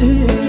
do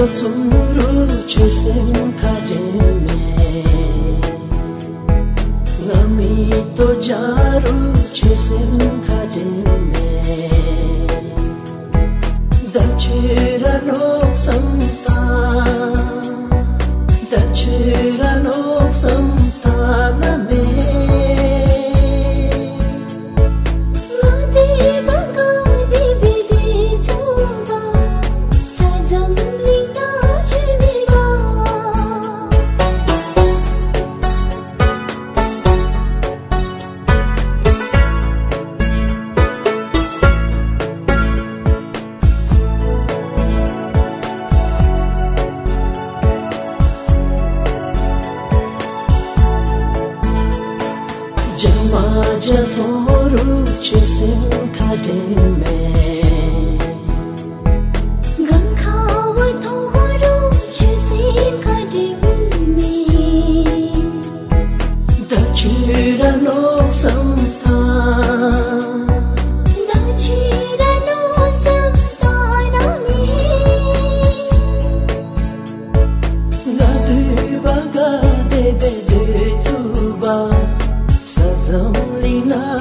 Kotumru çözüm Aşa doğru çözüm kademe sana